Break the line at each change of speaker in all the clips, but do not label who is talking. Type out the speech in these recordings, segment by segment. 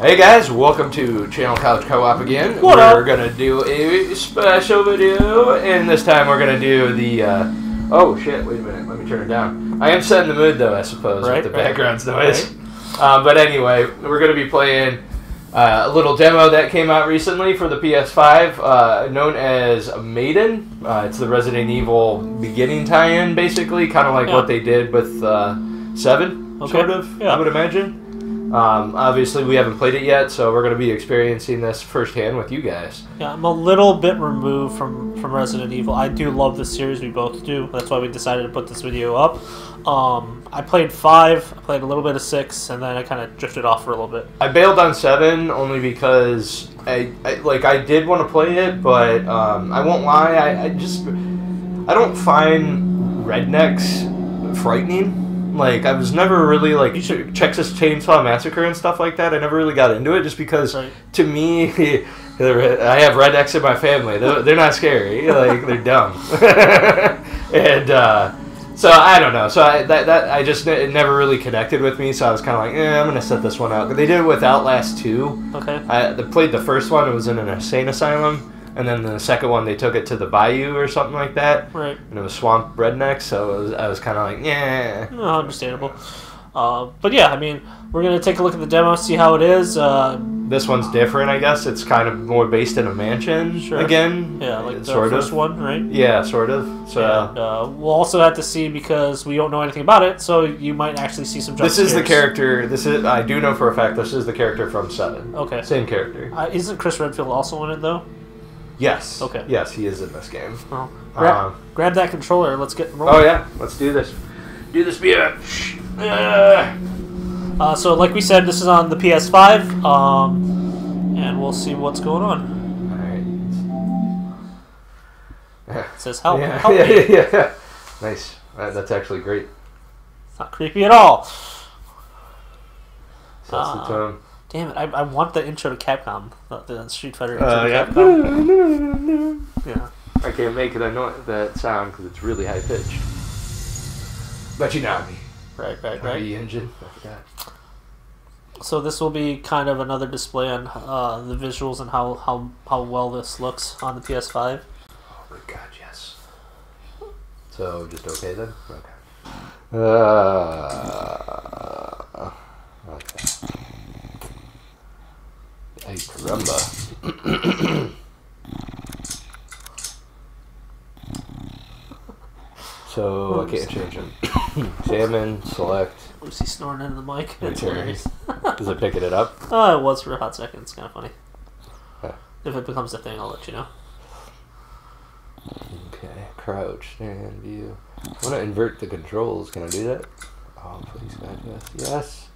Hey guys, welcome to Channel Couch Co-op again.
What
we're
up?
gonna do a special video, and this time we're gonna do the. Uh, oh shit! Wait a minute. Let me turn it down. I am setting the mood though, I suppose,
Right,
with the
right.
background noise. Um, but anyway, we're gonna be playing uh, a little demo that came out recently for the PS5, uh, known as Maiden. Uh, it's the Resident Evil beginning tie-in, basically, kind of like
Yeah.
what they did with uh, Seven,
Okay.
sort of.
Yeah.
I would imagine. Um, obviously, we haven't played it yet, so we're going to be experiencing this firsthand with you guys.
Yeah, I'm a little bit removed from, from Resident Evil. I do love this series, we both do. That's why we decided to put this video up. Um, I played 5, I played a little bit of 6, and then I kind of drifted off for a little bit.
I bailed on seven only because I, I like I did want to play it, but um, I won't lie, I, I just I don't find rednecks frightening. Like I was never really like
You should-
Texas Chainsaw Massacre and stuff like that. I never really got into it just because
Right.
to me, I have rednecks in my family. They're, they're not scary. Like they're dumb, and uh, so I don't know. So I, that that I just it never really connected with me. So I was kind of like, eh, I'm gonna set this one out. They did it with Outlast two.
Okay?
I they played the first one. It was in an insane asylum, and then the second one they took it to the bayou or something like that,
Right.
and it was swamp rednecks. So it was, I was kind of like, yeah.
No, understandable. Uh, but yeah, I mean, we're going to take a look at the demo, see how it is. Uh,
This one's different, I guess. It's kind of more based in a mansion
Sure.
again.
yeah, like the
sort
first
of.
one, right?
Yeah, sort of. So
And uh, we'll also have to see because we don't know anything about it, so you might actually see some
this is the character. This is I do know for a fact. This is the character from Seven.
Okay.
Same character.
Uh, isn't Chris Redfield also in it, though?
Yes.
Okay.
Yes, he is in this game.
Well, grab,
Um,
grab that controller. Let's get rolling.
Oh yeah, let's do this. Do this, bitch. Uh,
Uh, so, like we said, this is on the PS5, um, and we'll see what's going on.
all right.
It says help,
yeah,
help
yeah,
me.
yeah, yeah. Nice. That- that's actually great.
It's not creepy at all.
Sets
Ah.
the tone.
Damn it! I, I want the intro to Capcom, the, the Street Fighter intro
Uh,
to
yeah.
Capcom. Yeah.
I can't make it. I know that sound because it's really high pitched. But you know me.
Right, right,
Right.
right.
The engine. I forgot.
So this will be kind of another display on uh, the visuals and how, how, how well this looks on the PS5.
Oh my god, yes. So just okay then? Okay. Uh, Ay caramba. so I can't change them. Examine, select.
Lucy snoring into the mic.
Return.
hilarious.
Is it picking it up?
Oh, it was for a hot second. It's kind of funny.
Huh.
If it becomes a thing, I'll let you know.
Okay, crouch, stand, view. I want to invert the controls. Can I do that? Oh, please, God, yes. Yes.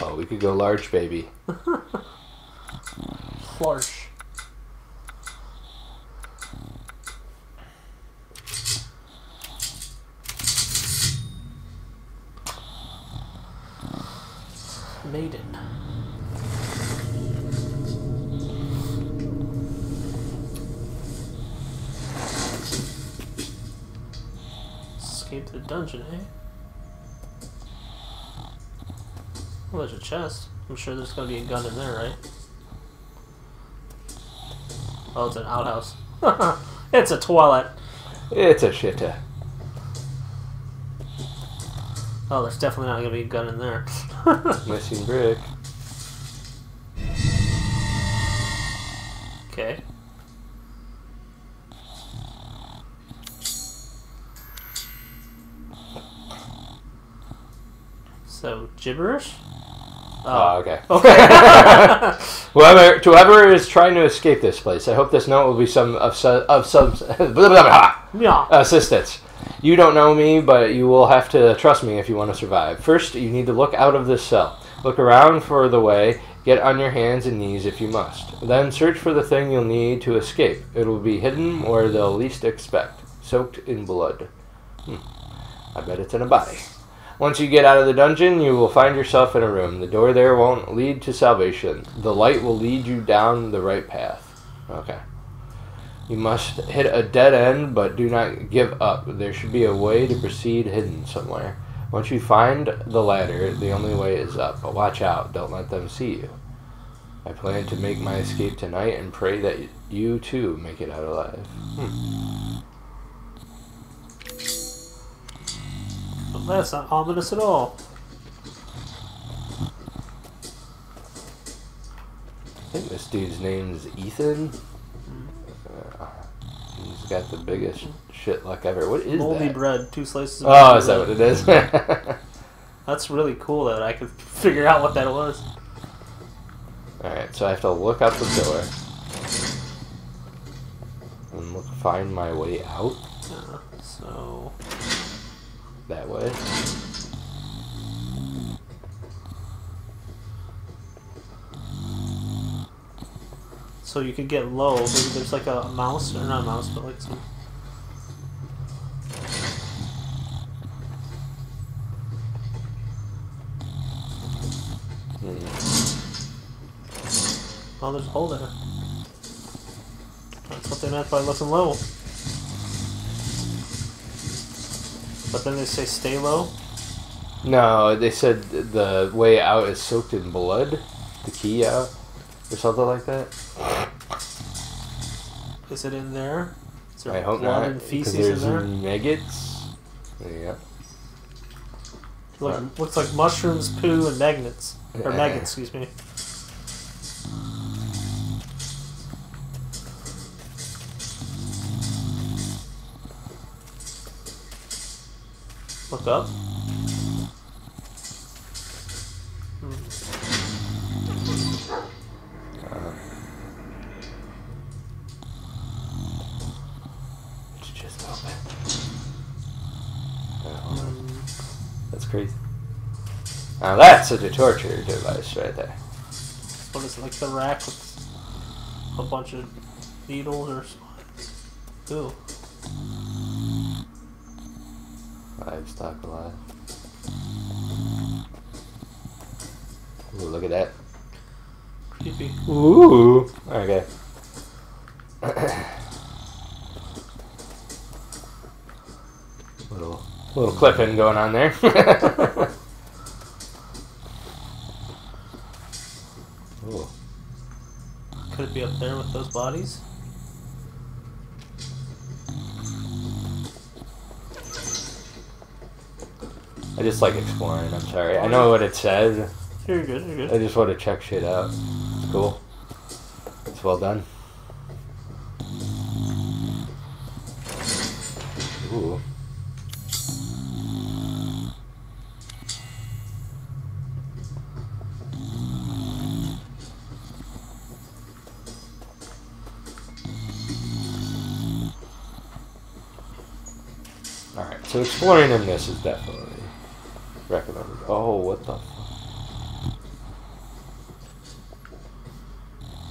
Oh, we could go large, baby.
Flarsh. Chest. I'm sure there's gonna be a gun in there, right? Oh, it's an outhouse. it's a toilet.
It's a shitter.
Oh, there's definitely not gonna be a gun in there.
Missing brick.
okay. So gibberish.
Oh, okay.
Okay.
Whoever, to whoever is trying to escape this place, I hope this note will be some of some of some
yeah.
assistance. You don't know me, but you will have to trust me if you want to survive. First, you need to look out of this cell. Look around for the way. Get on your hands and knees if you must. Then search for the thing you'll need to escape. It will be hidden where they'll least expect, soaked in blood. Hmm. I bet it's in a body. Once you get out of the dungeon, you will find yourself in a room. The door there won't lead to salvation. The light will lead you down the right path. Okay. You must hit a dead end, but do not give up. There should be a way to proceed hidden somewhere. Once you find the ladder, the only way is up. But watch out, don't let them see you. I plan to make my escape tonight and pray that you too make it out alive. Hmm.
But that's not ominous at all.
I think this dude's name is Ethan. Uh, he's got the biggest shit luck ever. What is
Moldy
that?
bread, two slices of
Oh, is that
bread.
what it is?
That's really cool that I could figure out what that was.
Alright, so I have to look out the door. And look, find my way out that way.
so you could get low. Maybe there's like a mouse, or not a mouse, but like some. Oh, there's a hole there. That's what they meant by looking low. But then they say stay low.
No, they said the way out is soaked in blood. The key out. Or something like that.
Is it in there? Is there
I hope
blood
not.
and
Because
feces in there?
maggots. Yeah.
Look, looks like mushrooms, poo, and magnets. Or maggots, excuse me. Look up.
It's just open. That's crazy. Now that's a torture device right there.
What is it, like the rack with a bunch of needles or something? Ooh.
Livestock alive. Ooh, look at that.
Creepy.
Ooh. Okay. little little clipping going on there. Ooh.
Could it be up there with those bodies?
I just like exploring. I'm sorry. I know what it says.
You're good, you're good.
I just want to check shit out. It's cool. It's well done. Ooh. Alright, so exploring in this is definitely. Oh, what the fuck?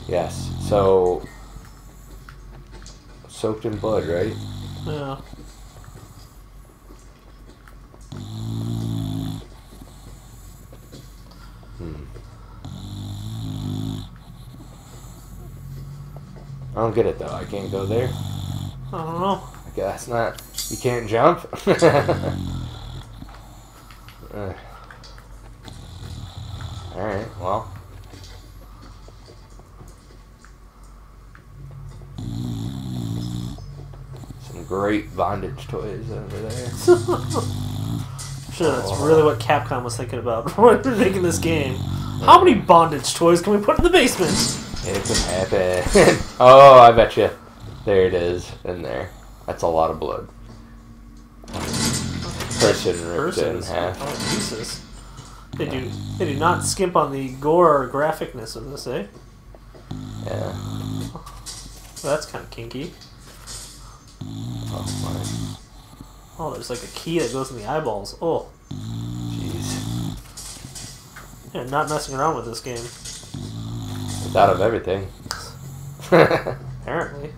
Yes, so soaked in blood, right?
Yeah.
Hmm. I don't get it though. I can't go there.
I don't know.
I guess not. You can't jump. Uh. All right. Well. Some great bondage toys over there.
Sure, that's
Oh.
really what Capcom was thinking about when they're making this game. How many bondage toys can we put in the basement?
It can happen. oh, I bet you. There it is in there. That's a lot of blood. Person ripped it in half.
Oh, Jesus. They do. They do not skimp on the gore or graphicness of this, eh?
Yeah.
Well, that's kind of kinky.
Oh my.
Oh, there's like a key that goes in the eyeballs. Oh,
Jeez.
yeah, not messing around with this game.
It's out of everything.
Apparently.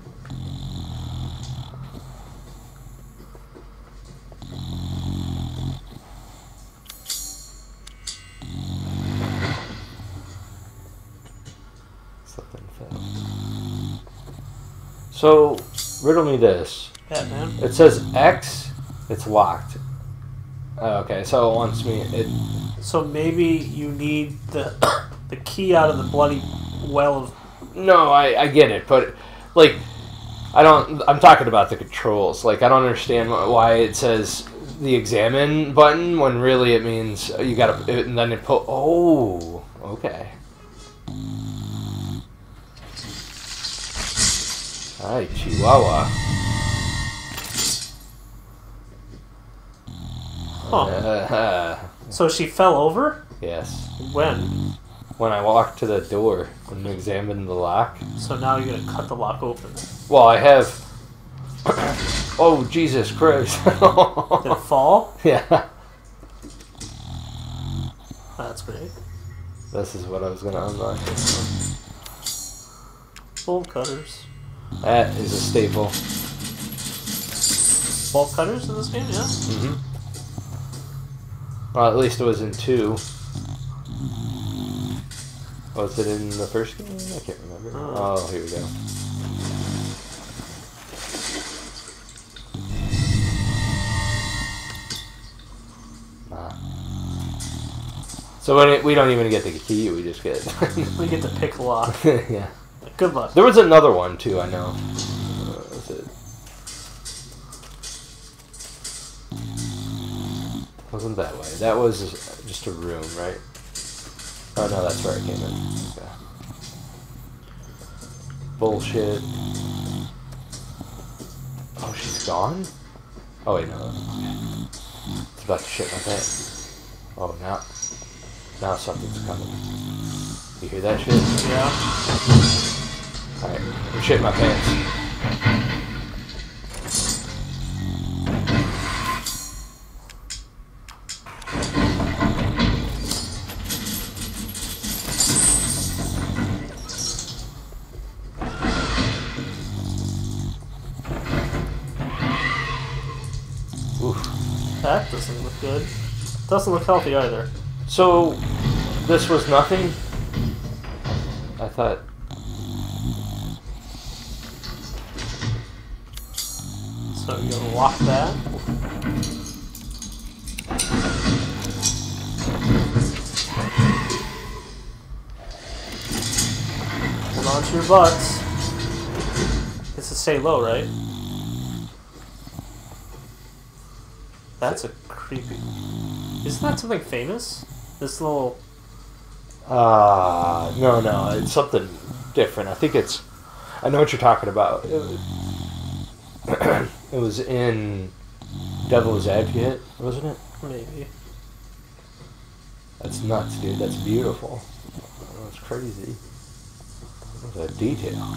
So, riddle me this. It says X, it's locked. Oh, okay, so it wants me. It
So maybe you need the the key out of the bloody well of.
no, I I get it, but like, I don't. I'm talking about the controls. Like, I don't understand why it says the examine button when really it means you gotta. And then it put. Oh, okay. Hi, Chihuahua.
Huh.
Uh,
So she fell over?
yes.
When?
When I walked to the door and examined the lock.
So now you're gonna cut the lock open.
Well, I have. oh, Jesus Christ.
Did it fall?
yeah.
That's great.
This is what I was going to unlock.
Bolt cutters.
That is a staple.
Bolt cutters in this game, yeah?
hmm Well, at least it was in two. Was it in the first game? I can't remember.
Oh.
Oh, here we go. Ah. So we don't even get the key, we just get.
We get to pick lock.
yeah.
Good luck.
There was another one too. I know. Was it? Wasn't that way? That was just a room, right? Oh no, that's where I came in. Okay. Bullshit. Oh, she's gone. Oh wait, no. It's about to shit my pants. Oh, now, now something's coming. You hear that shit?
Yeah.
Alright, I'm shitting my pants. Oof.
That doesn't look good. Doesn't look healthy either.
So, this was nothing? I thought.
Lock that. Hold on to your butts. It's to stay low, right? That's a creepy. Isn't that something famous? This little.
Uh, no, no, it's something different. I think it's. I know what you're talking about. It it was in Devil's Advocate, wasn't it?
Maybe.
That's nuts, dude. That's beautiful. That's crazy. What a detail.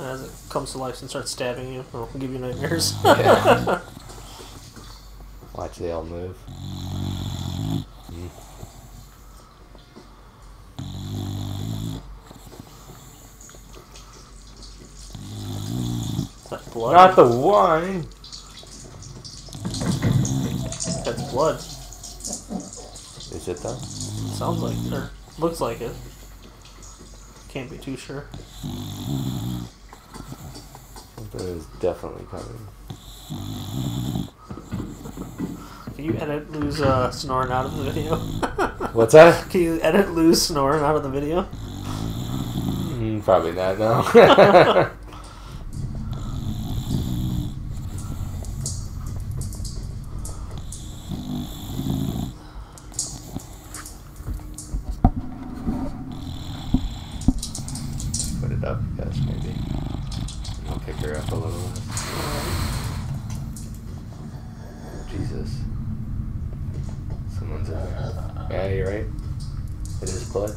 As it comes to life and starts stabbing you, it'll give you nightmares.
Yeah. Watch they all move. Mm.
Is that blood?
Not the wine.
That's blood.
Is it though?
Sounds like it, or looks like it. Can't be too sure.
Something is definitely coming.
Can you edit Lou's uh, snoring out of the video?
What's that?
Can you edit Lou's snoring out of the video?
Mm, probably not. No. Put it up, yes, maybe. I'll pick her up a little. Jesus. Someone's in there. Yeah, you're right. It is blood.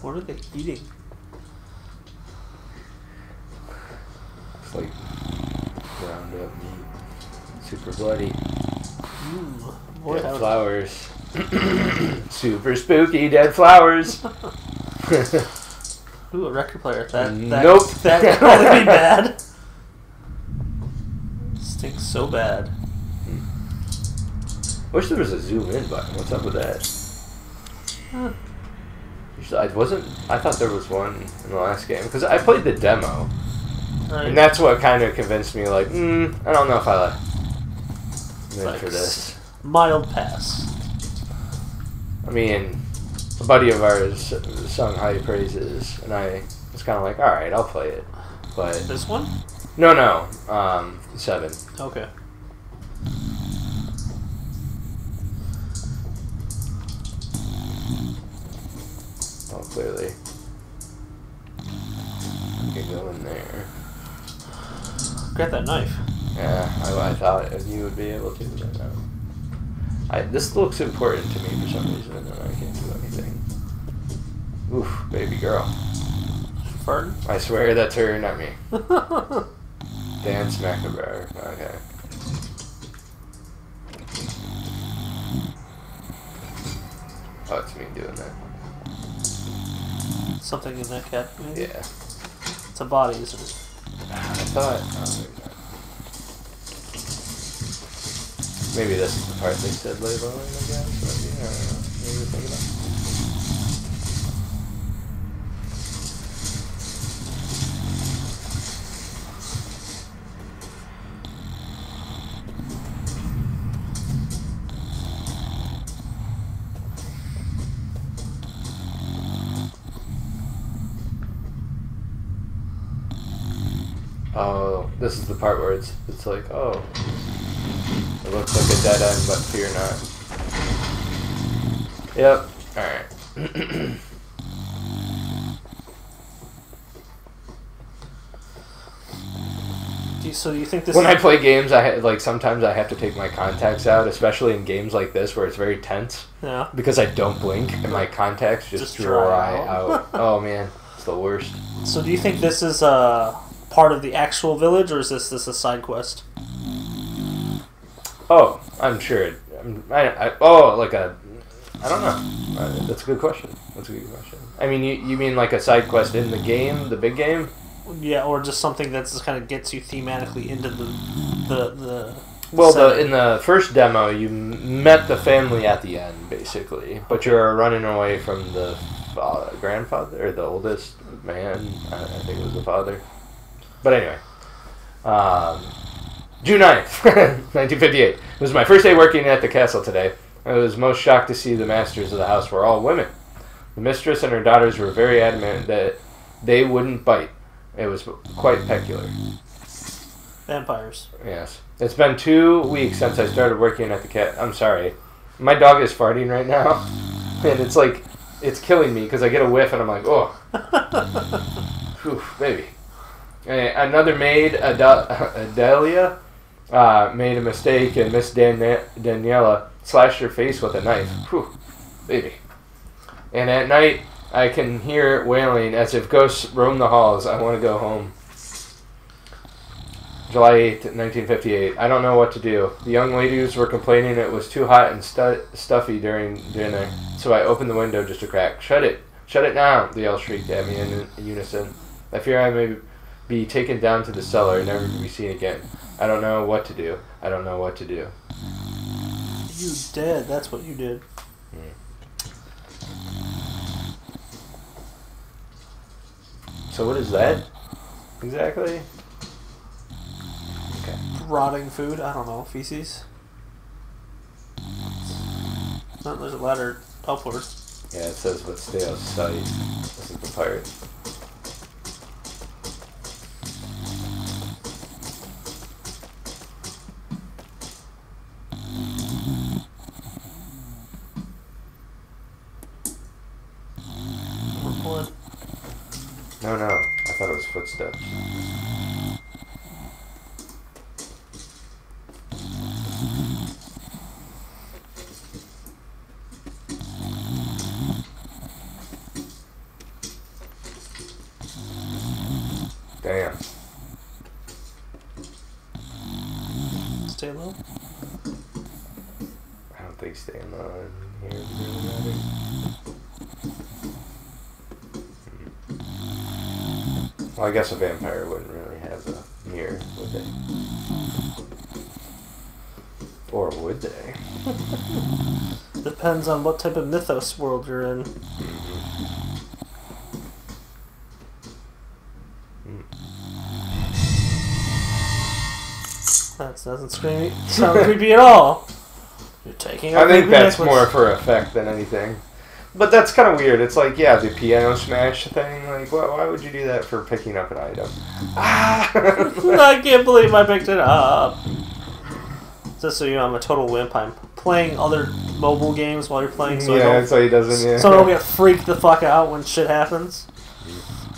What are they eating?
It's like ground up meat. Super bloody.
Mmm. Boy,
Dead flowers. Super spooky dead flowers.
Ooh, a record player. That, that
Nope.
That can only be bad. So bad.
Wish there was a zoom in button. What's up with that?
Huh.
I wasn't. I thought there was one in the last game because I played the demo,
Right.
and that's what kind of convinced me. Like, mm, I don't know if I like. For this.
Mild pass.
I mean, a buddy of ours sung high praises, and I was kind of like, all right, I'll play it. But
This one?
No, no, um, seven.
Okay.
Oh, clearly. You go in there.
Grab that knife.
Yeah, I, I thought you would be able to, but no. I, this looks important to me for some reason, and I can't do anything. Oof, baby girl.
Farting?
I swear that's her, not me. Dan Smackabar. Okay. Oh, it's me doing that.
Something in that cat. Maybe?
Yeah.
It's a body, isn't it?
I thought. Oh, maybe this is the part they said in, I guess. Maybe, I don't know. Maybe Oh, this is the part where it's it's like, oh, it looks like a dead end, but fear not. Yep. All right.
Do you, so do you think this
when I play games, I ha- like sometimes I have to take my contacts out, especially in games like this where it's very tense,
Yeah.
because I don't blink and my contacts just,
Just
dry
dry
out.
out.
oh man, it's the worst.
So do you think this is uh, part of the actual village, or is this this a side quest?
Oh, I'm sure. It, I, I, oh, like a. I don't know. Uh, that's a good question. That's a good question. I mean, you, you mean like a side quest in the game, the big game?
Yeah, or just something that just kind of gets you thematically into the the the.
Well, the, in the first demo, you met the family at the end, basically, but you're running away from the fa- grandfather or the oldest man. I think it was the father. But anyway, um, June 9th, 1958. It was my first day working at the castle today. I was most shocked to see the masters of the house were all women. The mistress and her daughters were very adamant that they wouldn't bite. It was quite peculiar.
vampires.
Yes. It's been two weeks since I started working at the cat. I'm sorry. My dog is farting right now. And it's like, it's killing me because I get a whiff and I'm like, oh, whew, baby. Another maid, Adel- Adelia, uh, made a mistake and Miss Dan- Daniela slashed her face with a knife. Whew, baby. And at night, I can hear it wailing as if ghosts roam the halls. I want to go home. July 8th, 1958. I don't know what to do. The young ladies were complaining it was too hot and stu- stuffy during dinner, so I opened the window just a crack. Shut it! Shut it now! They all shrieked at me in unison. I fear I may be taken down to the cellar and never to be seen again. I don't know what to do. I don't know what to do.
You dead? That's what you did. Hmm.
So what is that exactly? Okay.
Rotting food. I don't know. Feces. No, there's a ladder upward.
Yeah, it says but stay out of sight. This is the part.
More blood.
No, no. I thought I guess a vampire wouldn't really have a mirror, would they? Or would they?
Depends on what type of mythos world you're in. Mm-hmm. That doesn't scream, sound creepy at all. You're taking.
I think that's
necklace.
more for effect than anything. But that's kind of weird. It's like, yeah, the piano smash thing like, why, why would you do that for picking up an item? Ah!
I can't believe I picked it up. Just so you know, I'm a total wimp. I'm playing other mobile games while you're playing, so
yeah, that's why he doesn't. Yeah.
so I don't get freaked the fuck out when shit happens.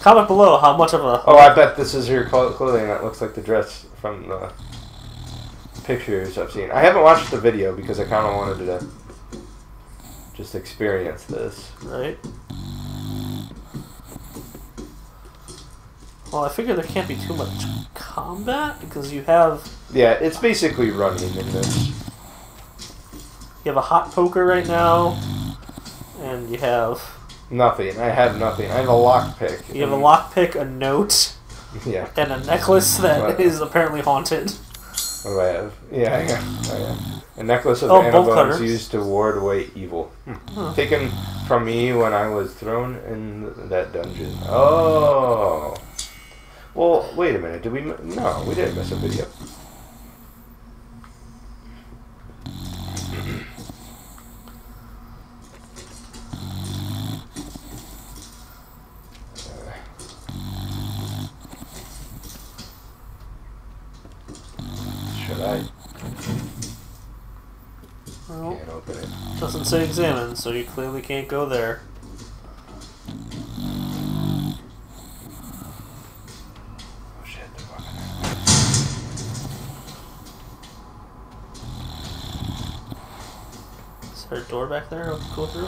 Comment below how much of a
Oh, I bet this is your clothing. That looks like the dress from the pictures I've seen. I haven't watched the video because I kind of wanted to just experience this.
right. Well, I figure there can't be too much combat because you have
Yeah, it's basically running in this.
you have a hot poker right now, and you have
Nothing. I have nothing. I have a lockpick.
you have a lockpick, a note,
Yeah.
and a necklace that is apparently haunted.
What do I have? Yeah, I have. I have. A necklace of
Oh, bolt cutters.
used to ward away evil. Hmm. Taken from me when I was thrown in that dungeon. Oh. Well, wait a minute. Did we? No, we didn't miss a video. Should I?
Well,
Can't open it.
doesn't say examine, so you clearly can't go there. There a door back there? I'll go through.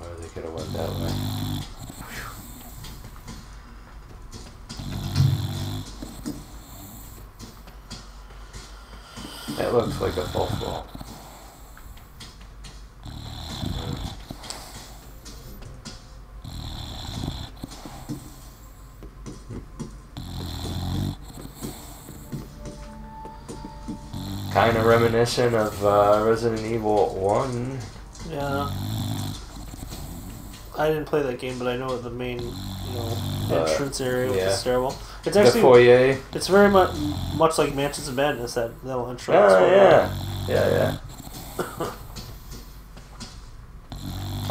Oh, they could have went that way. That looks like a false wall. Kind of reminiscent of uh, Resident Evil 1.
Yeah. I didn't play that game, but I know the main, you know,
Uh,
entrance area with
yeah.
the stairwell. It's
the
actually
foyer.
it's very much much like Mansions of Madness that little intro.
Oh yeah, yeah, yeah.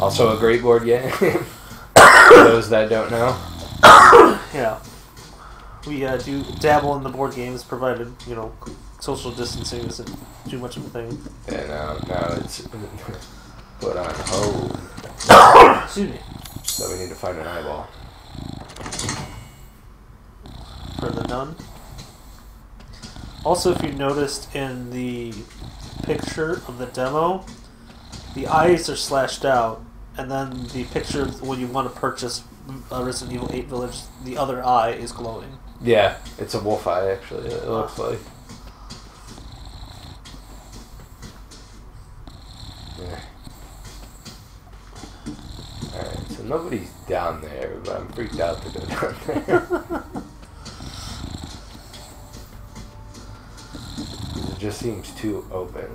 also a great board game. For those that don't know.
yeah. We uh, do dabble in the board games, provided you know social distancing isn't too much of a thing.
Yeah, now now it's put on hold.
Excuse me.
So we need to find an eyeball.
for the nun. Also, if you noticed in the picture of the demo, the eyes are slashed out, and then the picture when you want to purchase uh, Resident Evil 8 Village, the other eye is glowing.
Yeah, it's a wolf eye actually. It looks like. Yeah. Alright, so nobody's down there, but I'm freaked out to go down there. it just seems too open.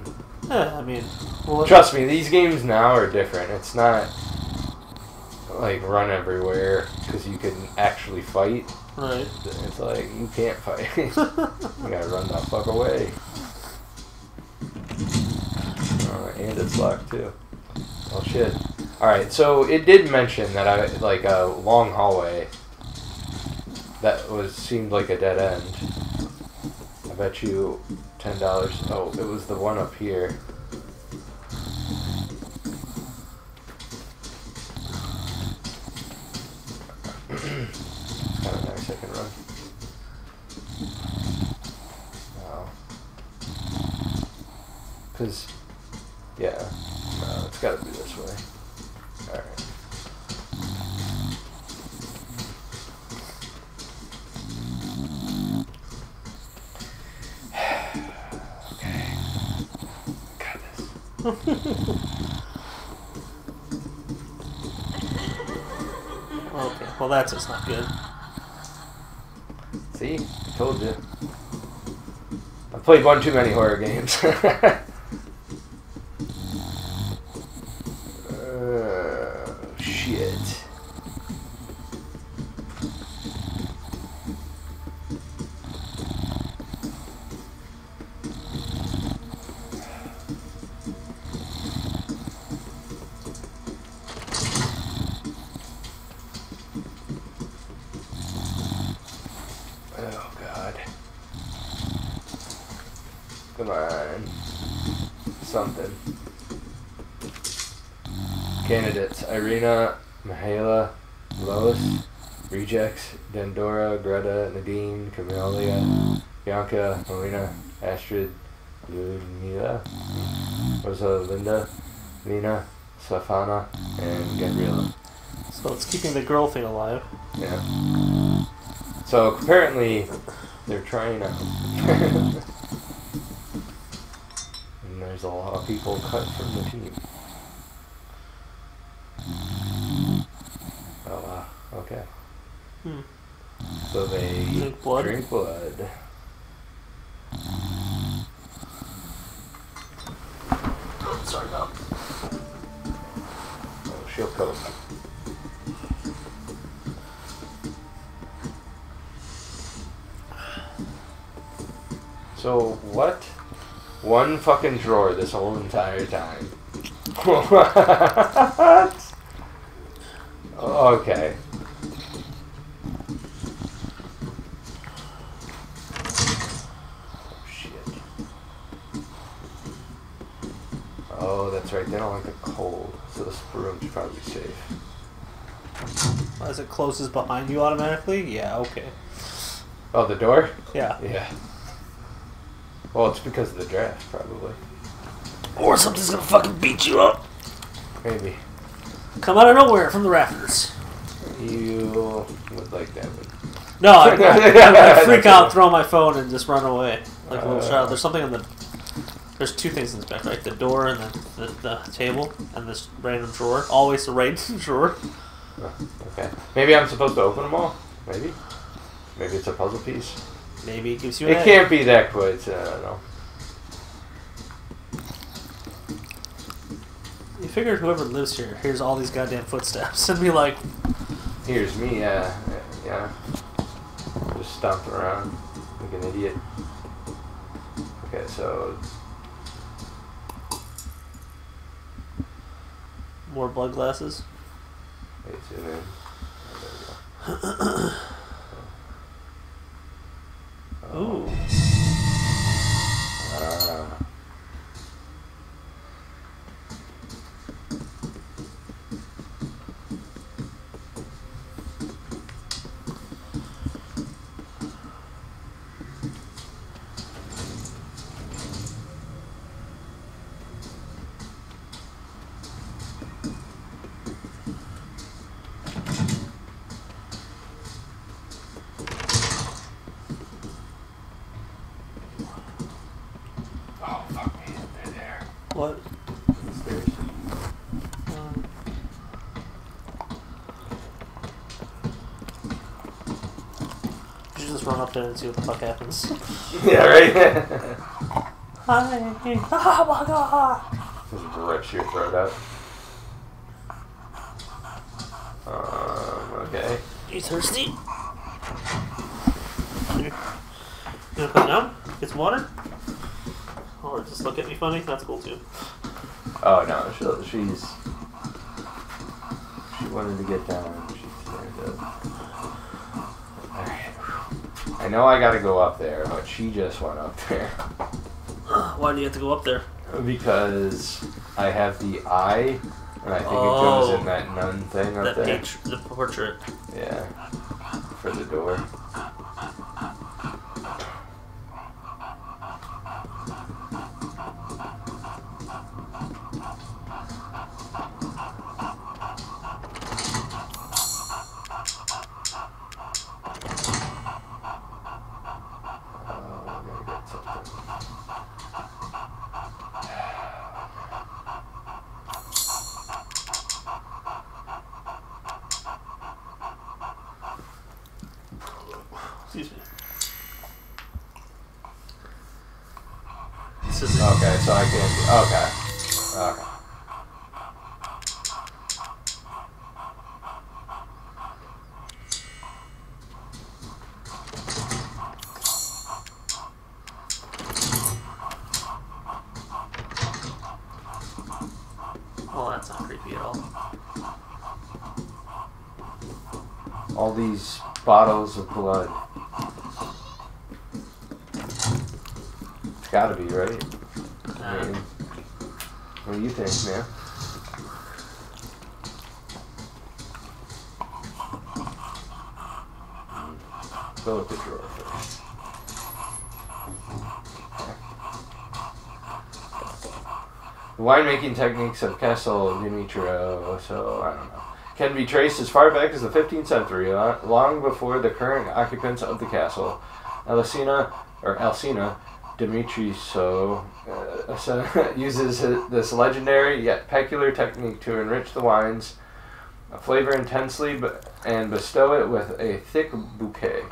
Yeah, I mean, well,
Trust me, these games now are different. It's not like run everywhere because you can actually fight.
right.
It's like you can't fight. you gotta run that fuck away. Uh, and it's locked too. Oh shit. Alright, so it did mention that I like a long hallway that was seemed like a dead end. I bet you ten dollars. Oh, it was the one up here. kind of nice I can run. Wow. Cause, yeah, no, it's gotta be this way. Alright. okay. Got this.
Okay, well, that's just not good.
See? I told you. I played one too many horror games. uh, shit. Come on. Something. Candidates Irina, Mihaela, Lois, Rejects, Dendora, Greta, Nadine, Camelia, Bianca, Marina, Astrid, Ludmila, Rosa, Linda, Lena, Safana, and Gabriela.
So it's keeping the girl thing alive.
Yeah. So apparently they're trying out. a lot of people cut from the team. Oh wow. Okay.
Hmm.
So they
Drink blood?
Drink blood.
Sorry, no.
Oh, she'll coat. So what? One fucking drawer this whole entire time. what? Okay. Oh shit. Oh, that's right. They don't like the cold, so this room's probably be safe.
Oh, As it closes behind you automatically? Yeah, okay.
Oh, the door?
Yeah.
Yeah. Well, it's because of the draft, probably.
Or something's gonna fucking beat you up.
Maybe.
Come out of nowhere from the rafters.
You would like that one.
No, I, I, I, I freak out, throw my phone, and just run away like a little
Uh.
child. There's something on the. There's two things in this bed, right? The door and the, the, the table, and this random drawer. Always the random drawer.
Oh, okay. Maybe I'm supposed to open them all? Maybe? Maybe it's a puzzle piece?
Maybe it gives you an
It can't be that quick, uh, I don't know.
You figured whoever lives here hears all these goddamn footsteps and be like,
Here's me, yeah. Yeah. Just stomping around like an idiot. Okay, so.
more blood glasses.
Wait, zoom in. There we go.
Ooh.
Ah. Oh, fuck me. They're there.
What?
Stairs.
Um, you should just run up there and see what the fuck happens.
Yeah, right?
Hi. Oh my god.
Just rips your throat out. Um, okay.
You thirsty? You gonna come down? Get some water? Or just look at me funny? That's cool too.
Oh no, she, she's she wanted to get down. She's turned up. I know I gotta go up there, but she just went up there
Why do you have to go up there?
because I have the eye, and I think it
Oh.
goes in oh. that nun thing up
That
there.
the portrait.
Yeah, for the door.
Excuse me. This is
Okay, so I can't. Okay. Okay.
That's not creepy at all.
All these bottles of blood. Gotta be right. I
Uh,
mean, what do you think, man? Go with the drawer first. The winemaking techniques of Castle Dimitrio, so I don't know, can be traced as far back as the 15th century, long before the current occupants of the castle. Elisina, or Alcina, Dimitriso, uh, so- uses this legendary yet peculiar technique to enrich the wines, flavor intensely, but, and bestow it with a thick bouquet.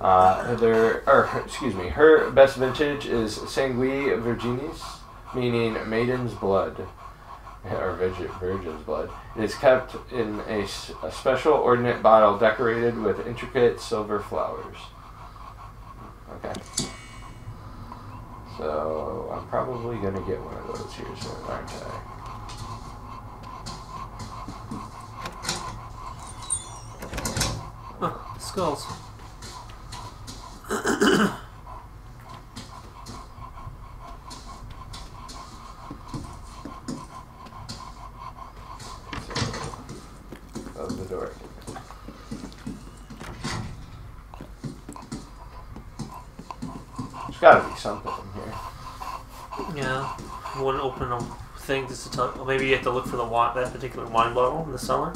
Uh, their, or excuse me, her best vintage is Sanguis Virginis, meaning maiden's blood, or virgin, virgin's blood. It is kept in a special ordinate bottle decorated with intricate silver flowers. Okay. So I'm probably gonna get one of those here soon, aren't I?
huh, skulls.
Close the door. There's gotta be something in here.
Yeah. You wouldn't open a to tell. Well, maybe you have to look for the wine, that particular wine bottle in the cellar.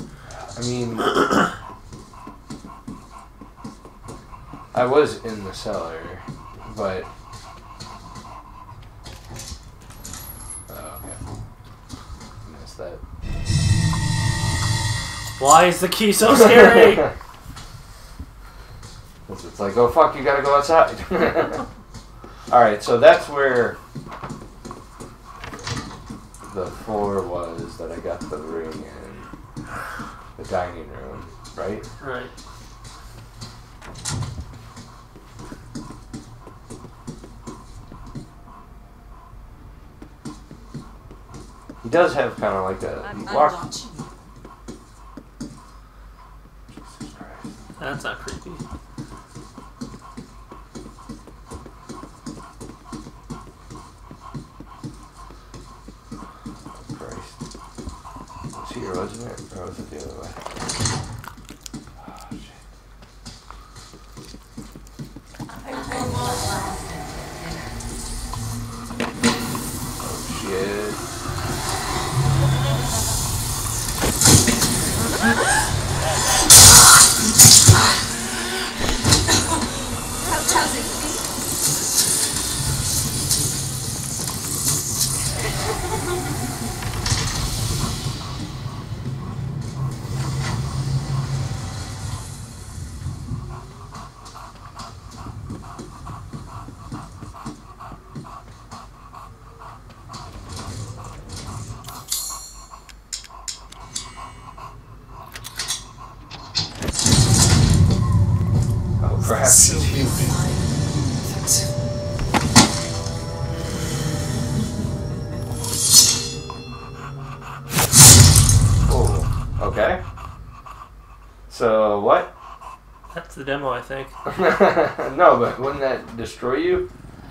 I mean, I was in the cellar, but. Oh, okay. Missed that.
Why is the key so scary?
it's like, oh fuck, you gotta go outside. Alright, so that's where the floor was that I got the ring in. The dining room, right?
right.
He does have kind of like a.
I'm, I'm
walk-
think.
no, but wouldn't that destroy you?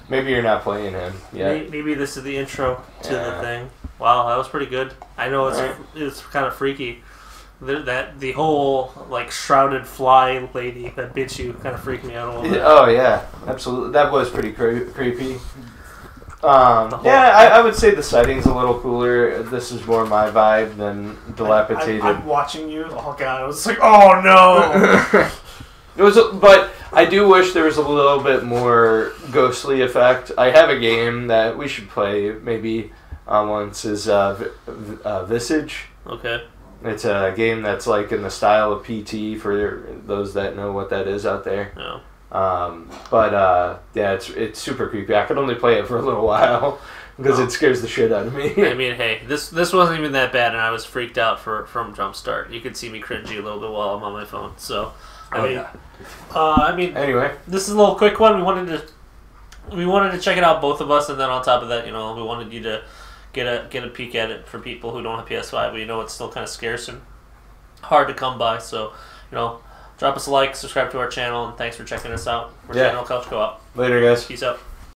Maybe you're not playing him yet.
Maybe this is the intro to
Yeah.
the thing. Wow, that was pretty good. I know it's
Right.
it's kind of freaky. The, that the whole like shrouded fly lady that bit you kind of freaked me out a little bit.
Oh yeah, absolutely. That was pretty cre- creepy. Um, yeah, I, I would say the setting's a little cooler. This is more my vibe than dilapidated.
I, am watching you. Oh god, I was like, oh no.
it was, a- but I do wish there was a little bit more ghostly effect. I have a game that we should play maybe uh, once is uh, uh, Visage.
okay.
It's a game that's like in the style of PT for those that know what that is out there.
No.
Um, but uh, yeah, it's it's super creepy. I could only play it for a little while because
Oh.
it scares the shit out of me.
I mean, hey, this this wasn't even that bad, and I was freaked out for from Jumpstart. You could see me cringy a little bit while I'm on my phone. So, I
Oh,
mean,
yeah.
uh, I mean,
Anyway,
this is a little quick one. We wanted to we wanted to check it out, both of us, and then on top of that, you know, we wanted you to get a get a peek at it for people who don't have PS5. But you know, it's still kind of scarce and hard to come by. So, you know, drop us a like, subscribe to our channel, and thanks for checking us out. We're
Yeah.
Channel Couch Co-op.
later, guys.
Peace out.